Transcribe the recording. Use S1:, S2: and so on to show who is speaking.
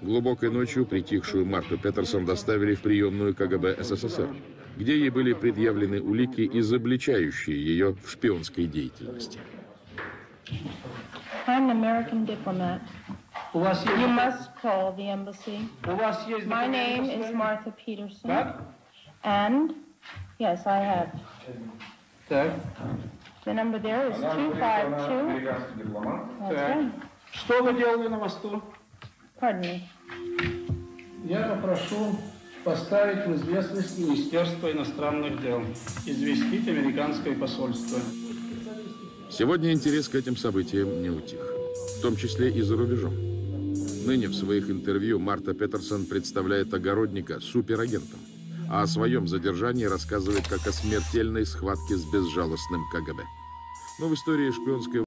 S1: Глубокой ночью притихшую Марту Петерсон доставили в приемную КГБ СССР, где ей были предъявлены улики, изобличающие ее в шпионской деятельности.
S2: I'm an American diplomat.
S3: У вас
S2: You
S3: есть...
S2: must call the embassy.
S3: У вас есть
S2: My name is? Martha Peterson.
S3: Так?
S2: And, yes, I have.
S3: Так.
S2: The number there is 252.
S4: Американский дипломат.
S2: That's right.
S3: Что вы делали на мосту?
S2: Me.
S3: Я попрошу поставить в известность Министерство иностранных дел, известить американское посольство.
S1: Сегодня интерес к этим событиям не утих, в том числе и за рубежом. Ныне в своих интервью Марта Петерсон представляет огородника суперагентом, а о своем задержании рассказывает как о смертельной схватке с безжалостным КГБ. Но в истории шпионской